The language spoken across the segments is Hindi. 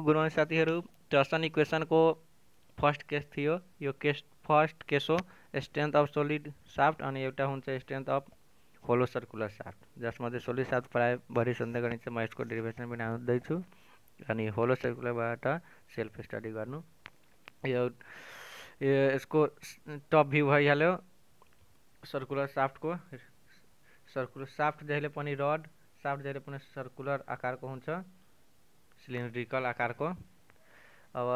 गुरुवान साथीहरू टर्सन इक्वेसनको फ़र्स्ट केस थियो। यो केस, फ़र्स्ट केस हो स्ट्रेन्थ अफ सोलिड साफ्ट एउटा हुन्छ strength of hollow circular shaft जसमध्ये सोलिड साफ्ट प्रायः बढी सन्देह गरिन्छ म यसको डेरिभेसन पनि आउँदैछु अनि होलो सर्कुलरबाट सेल्फ स्टडी यो यसको टप भ्यू भइहाल्यो सर्कुलर साफ्टको सर्कुलर साफ्ट पनि रड साफ्ट पनि सर्कुलर आकारको हुन्छ। सिलिन्ड्रिकल आकारको। अब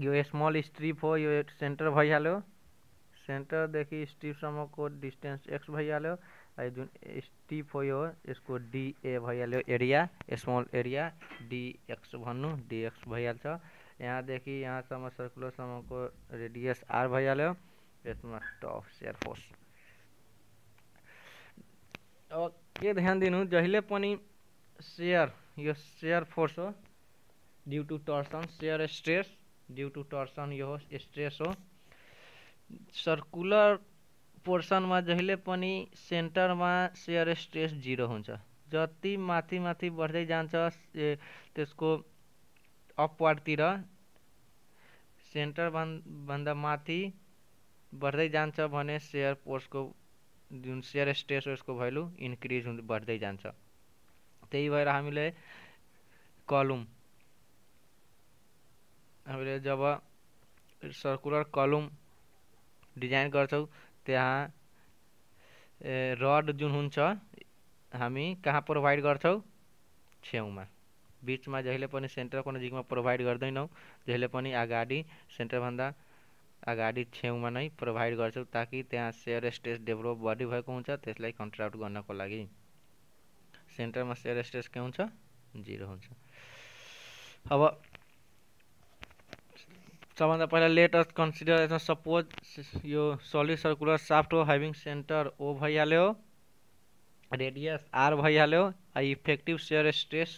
यो स्मल स्ट्रिप हो, यो सेन्टर भइहाल्यो। सेन्टरदेखि को डिस्टेंस एक्स भइहाल्यो। जुन स्ट्रिप हो यो, यसको डिए भइहाल्यो एरिया स्मल एरिया डिएक्स भन्नु यहाँ भइहाल्छ। यहाँदेखि यहाँसम्म सर्कुलरसम्मको रेडियस आर भइहाल्यो। इसमें टफ सेयर फोर्स अब के ध्यान दिनु? जहिले सेयर यो सेयर फोर्स हो due to torsion shear stress due to torsion yo stress हो। सर्कुलर पोर्सनमा जहिले पनि सेन्टरमा सेयर स्ट्रेस जिरो हुन्छ। जति माथि माथि बढ्दै जान्छ त्यसको अपवार्डतिर सेन्टर भन्दा माथि बढ्दै जान्छ भने सेयर फोर्सको जुन सेयर स्ट्रेस हो, यसको इन्क्रिज हुँदै, बढ्दै त्यही भएर हामीले कलुम, हामीले जब सर्कुलर कलुम डिज़ाइन गर्छौँ, त्यहाँ रड जुन हुन्छ, हामी कहाँ प्रोभाइड गर्छौँ? छेउमा। बिचमा जहिले पनि सेन्टरको नजिकमा प्रोभाइड गर्दैनौँ, जहिले पनि अगाडि सेन्टरभन्दा अगाडि छेउमा नै प्रोभाइड गर्छौँ ताकि त्यहाँ सेयर स्ट्रेस डेभलप बढी भएको हुन्छ, त्यसलाई कन्ट्राक्ट गर्नको लागि। सेन्टरमा सेयर स्ट्रेस के हुन्छ? जिरो हुन्छ। अब सबभन्दा पहिला लेट अस कन्सिडर यसमा सपोज यो सलिड सर्कुलर साफ्ट हो हेभिङ सेन्टर ओ भइहाल्यो रेडियस आर भइहाल्यो इफेक्टिभ सेयर स्ट्रेस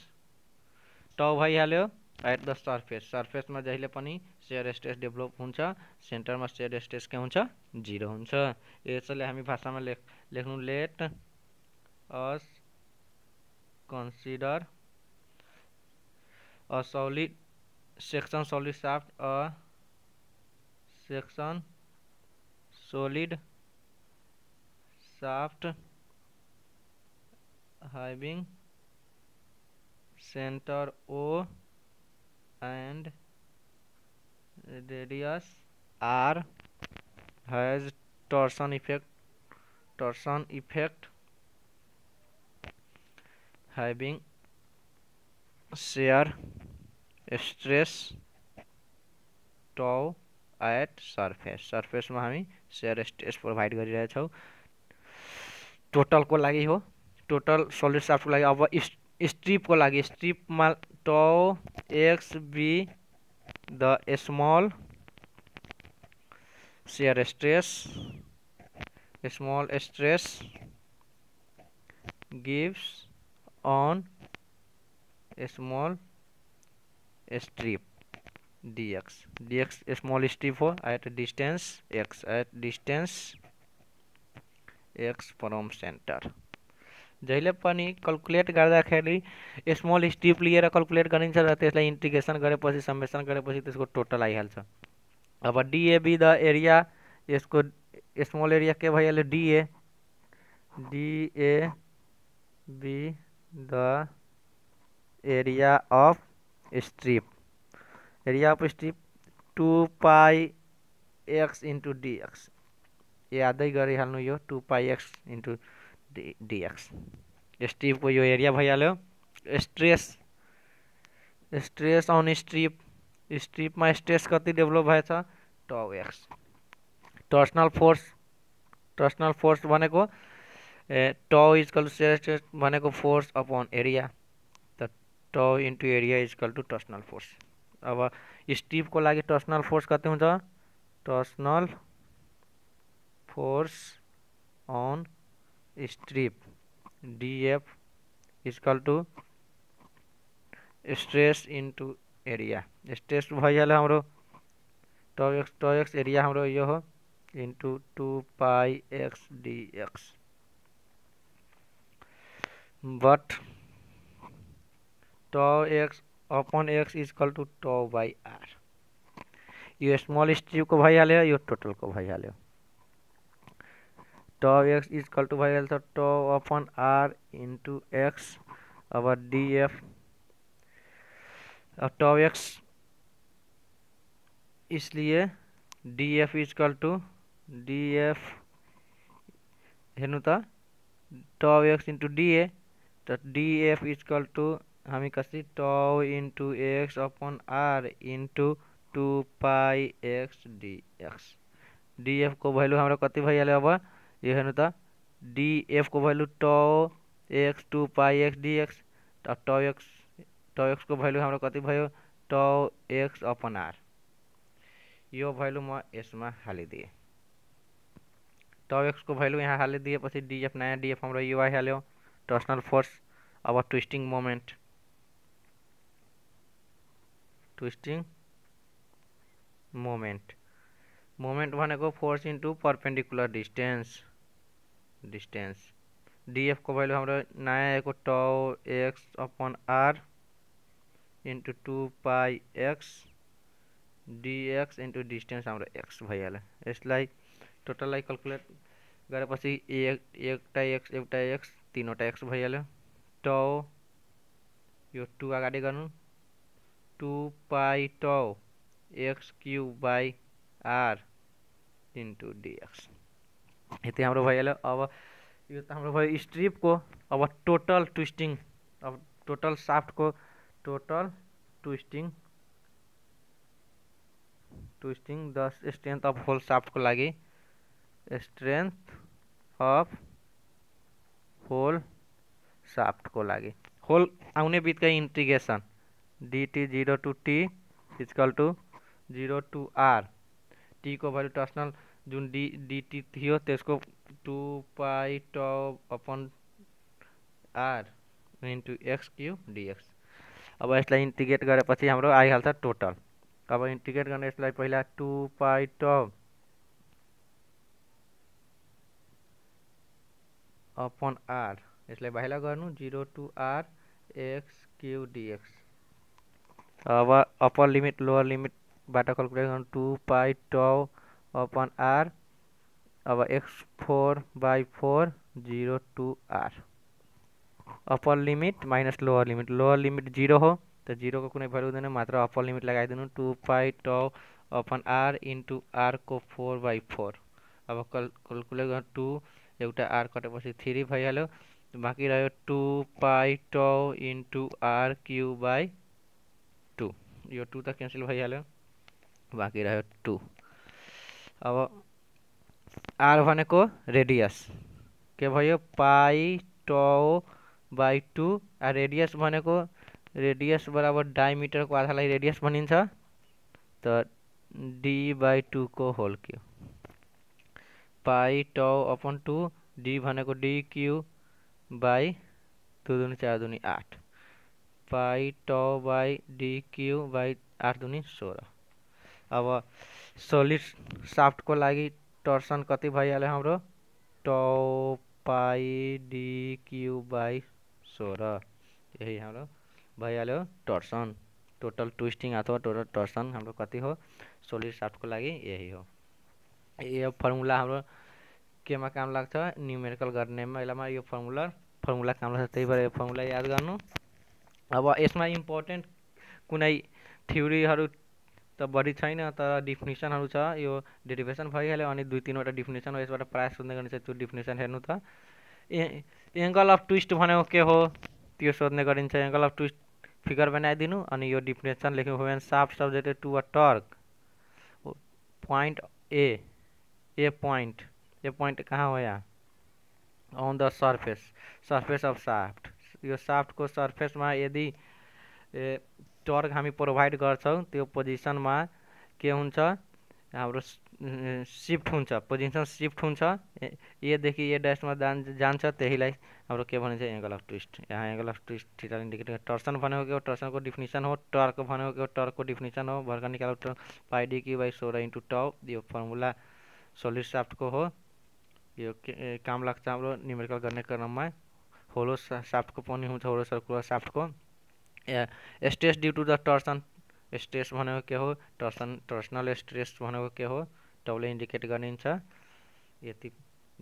ट भइहाल्यो एट द सर्फेस सर्फेसमा जहिले पनि सेयर स्ट्रेस डेभलप हुन्छ सेन्टरमा सेयर स्ट्रेस के हुन्छ? जिरो हुन्छ। यसैले हामी भाषामा लेख लेख्नु let us consider a solid section solid shaft a section solid shaft having center O and radius R has torsion effect torsion effect having shear stress tau at surface. सर्फेसमा हामी सेयर स्ट्रेस प्रोभाइड गरिरहेछौँ। टोटलको लागि हो। टोटल सोलिड साफ्टको लागि। अब स्ट्रिपको लागि। स्ट्रिपमा tau x b the small shear stress small stress gives on a small strip, dx. dx small strip हो at distance x, at distance x from center. जहिले पनि कल्कुलेट गर्दाखेरि स्मल स्ट्रिप लिएर कल्कुलेट गरिन्छ र त्यसलाई इन्टिग्रेसन समेसन गरेपछि त्यसको टोटल आइहाल्छ। अब d a b the area यसको स्मल एरिया के भइहाल्यो? D a d a b the area of strip. Area of strip 2 pi x into dx. यादै गरिहाल्नु यो two pi x into d dx स्ट्रिपको यो एरिया भइहाल्यो स्ट्रेस स्ट्रेस अन स्ट्रिप स्ट्रिपमा स्ट्रेस कति डेभलप भएछ two x torsional force torsional force equal to shear stress भनेको फोर्स अपॉन एरिया त tau into area is equal to torsional force अब स्टिपको लागि टर्सनल फोर्स कति हुन्छ torsional force on strip dF equal to stress into area stress भइहाल्यो हाम्रो to x tau x area हाम्रो यो हो into two pi x d x but tau x upon x is equal to tau by R yo small strip को भइहाल्यो यो टोटल को भइहाल्यो tau x is equal to भइहाल्यो त tau upon R into x अब डिएफ टो एक्स इसलिए d f is equal to d f हेर्नु त? टो एक्स इन्टु डिए त डिएफ इज़ इक्वल टू हामी कसरी tau into x upon R into two pi x d x d f को भ्यालु हाम्रो कति भइहाल्यो अब? यो हेर्नु त डिएफ को value tau x two pi x tau x tau x को भ्यालु हाम्रो कति भयो? टो एक्स अपन आर यो भ्यालु म यसमा हालिदिएँ। टो एक्स को भ्यालु यहाँ हाली दिए डिएफ नयाँ डिएफ हाम्रो यो आइहाल्यो टर्सनल फोर्स अब twisting moment twisting moment moment भनेको force into perpendicular distance distance डिएफको value हाम्रो नयाँ आएको tau x upon R into two pi x d x into distance हाम्रो एक्स भइहाल्यो यसलाई टोटललाई कलकुलेट गरेपछि एक एउटा एक्स एउटा एक्स तिनवटा एक्स भइहाल्यो टो यो टु अगाडि गर्नु two pi tau x cube by r into dx. यति हाम्रो भइहाल्यो अब यो त हाम्रो भयो स्ट्रिपको अब टोटल ट्विस्टिङ अब total साफ्टको total twisting twisting the strength of whole साफ्टको लागि। स्ट्रेन्थ अफ होल साफ्टको लागि। होल आउने बित्तिकै integration d t zero to T is equal to zero to R T को भ्यालु टर्सनल जुन डी डिटी थियो त्यसको two pi tau upon R into x cube dx अब यसलाई इन्टिग्रेट गरेपछि हाम्रो आइहाल्छ टोटल अब इन्टिग्रेट गर्ने यसलाई पहिला two pi tau upon R यसलाई बाहिर गर्नु zero to R, x cube d x. अब अप्पर लिमिट लोवर लिमिटबाट क्यालकुलेट गर्नु two pi tau upon R अब x four by four zero to R. Upper limit minus lower limit lower limit zero हो, त जिरोको कुनै भ्यालु हुँदैन मात्र अप्पर लिमिट लगाई लगाइदिनु two pi tau upon R into आरको four by four अब कल क्यालकुलेट गर्नु टु एउटा आर कटेपछि थ्री भइहाल्यो बाँकी रह्यो two pi tau into R cube by two yo two त क्यान्सल भइहाल्यो बाँकी रह्यो टू अब आर भनेको रेडियस के भयो पाई टो बाई टू आ रेडियस भनेको रेडियस बराबर डायमिटरको आधालाई रेडियस भनिन्छ त D by टूको whole cube pi tau upon two d भनेको डी बाई दो दुनी चार दुनी आठ। Pi tau by d by आठ दुनी सोह्र। अब सोलिड साफ्टको लागि टर्सन कति भइहाल्यो हाम्रो? टो पाई डी बाई सोह्र। यही हाम्रो भइहाल्यो टर्सन टोटल ट्विस्टिङ अथवा टोटल टर्सन हाम्रो कति हो? सोलिड साफ्टको लागि यही हो। यो फर्मुला हाम्रो केमा काम लाग्छ? न्युमेरिकल गर्नेमा बेलामा यो फर्मुला फर्मुला काम लाग्छ। त्यही भएर यो फर्मुला याद गर्नु। अब यसमा इम्पोर्टेन्ट कुनै थ्योरीहरू त बढी छैन तर डिफिनेसनहरू छ। यो डेरिभेसन भइहाल्यो अनि दुई तिनवटा डिफिनेसन हो यसबाट प्रायः सोध्ने गरिन्छ त्यो डिफिनेसन हेर्नु त। ए एङ्गल अफ ट्विस्ट भनेको के हो? त्यो सोध्ने गरिन्छ। एङ्गल अफ ट्विस्ट फिगर बनाइदिनु अनि यो डिफिनेसन लेख्नु हो भने shaft subjected to a torque point A A point A point कहाँ हो यहाँ? On the surface surface of shaft यो साफ्टको सर्फेसमा यदि टर्क हामी प्रोभाइड गर्छौँ, त्यो पोजिसनमा के हुन्छ? हाम्रो सिफ्ट हुन्छ। पोजिसन सिफ्ट हुन्छ। एदेखि ए ड्यासमा जान, जान्छ त्यहीलाई हाम्रो के भनिन्छ? एङ्गल अफ ट्विस्ट यहाँ angle of twist theta indicator torsion भनेको के हो? टर्सनको डिफिनेसन हो टर्क भनेको के हो? टर्कको डिफिनेसन हो। भर्खर निकालो पाइ डी क्यु बाई सोह्र इन्टु टाउ यो फर्मुला सोलिड साफ्टको हो, यो के काम लाग्छ हाम्रो न्युमेरिकल गर्ने क्रममा होलो साफ्टको पनि हुन्छ hollow circular साफ्टको stress due to the torsion stress भनेको के हो टर्सन टर्सनल स्ट्रेस भनेको के हो डबल इन्डिकेट गरिन्छ यति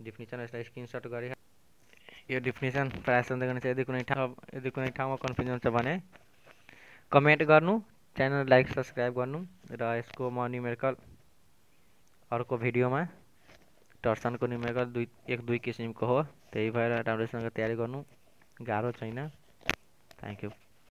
डिफिनेसन यसलाई स्क्रिनसट गरी यो डिफिनेसन प्रायः यदि ठाउँ यदि कुनै ठाउँमा कन्फ्युजन छ भने कमेन्ट गर्नु च्यानल लाइक सब्सक्राइब गर्नु र यसको म न्युमेरिकल अर्को भिडियोमा। टर्सनको न्युमेरिकल दुई एक दुई किसिमको हो। त्यही भएर राम्रोसँग तयारी गर्नु। गाह्रो छैन। Thank you